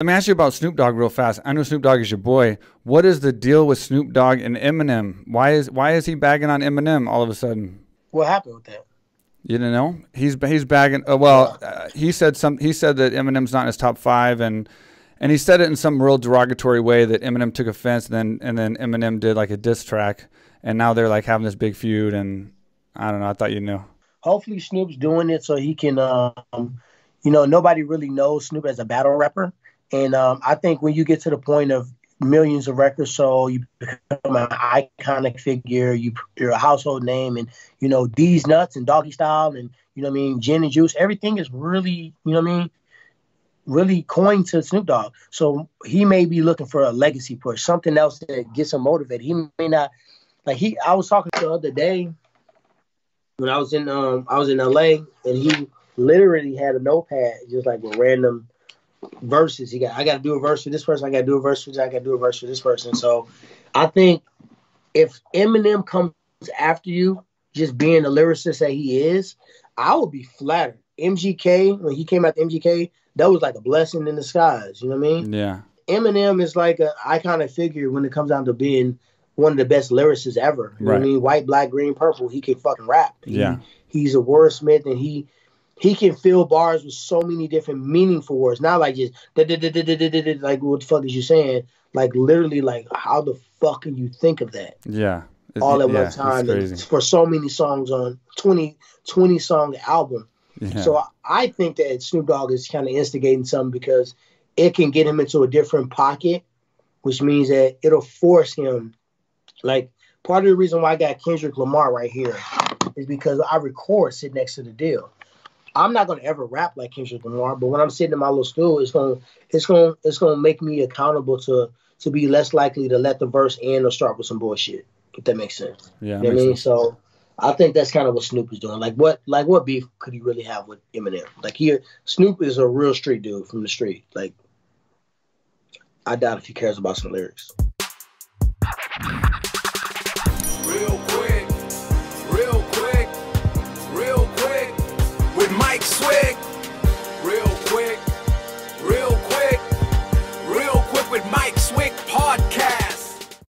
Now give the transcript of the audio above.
Let me ask you about Snoop Dogg real fast. I know Snoop Dogg is your boy. What is the deal with Snoop Dogg and Eminem? Why is why is he bagging on Eminem all of a sudden? What happened with that? You didn't know? He's he's bagging. Uh, well, uh, he said some. He said that Eminem's not in his top five, and and he said it in some real derogatory way that Eminem took offense. And then and then Eminem did like a diss track, and now they're like having this big feud. And I don't know. I thought you knew. Hopefully, Snoop's doing it so he can. Um, you know, nobody really knows Snoop as a battle rapper. And um, I think when you get to the point of millions of records sold, you become an iconic figure, you, you're a household name, and you know Deez Nuts and doggy style, and you know what I mean, gin and juice, everything is really, you know what I mean, really coined to Snoop Dogg. So he may be looking for a legacy push, something else that gets him motivated. He may not like he. I was talking to the other day when I was in um I was in LA, and he literally had a notepad just like with random verses. He got I got to do a verse for this person. I got to do a verse for this. I got to do a verse for this person. So I think if Eminem comes after you, just being the lyricist that he is, I would be flattered. MGK when he came out to MGK, that was like a blessing in disguise. You know what I mean? Yeah. Eminem is like an iconic figure when it comes down to being one of the best lyricists ever. You right. know what I mean? White, black, green, purple. He can fucking rap. He, yeah. He's a wordsmith and he he can fill bars with so many different meaningful words. Not like just like what the fuck is you saying? Like literally, like how the fuck can you think of that? Yeah. All at yeah, one time for so many songs on 20, 20 song album. Yeah. So I think that Snoop Dogg is kind of instigating something because it can get him into a different pocket, which means that it'll force him. Like part of the reason why I got Kendrick Lamar right here is because I record sitting next to the deal. I'm not gonna ever rap like Kendrick Lamar, but when I'm sitting in my little stool, it's gonna it's gonna it's gonna make me accountable to to be less likely to let the verse end or start with some bullshit. If that makes sense. Yeah. You know I mean, sense. so I think that's kind of what Snoop is doing. Like what like what beef could he really have with Eminem? Like he Snoop is a real street dude from the street. Like I doubt if he cares about some lyrics.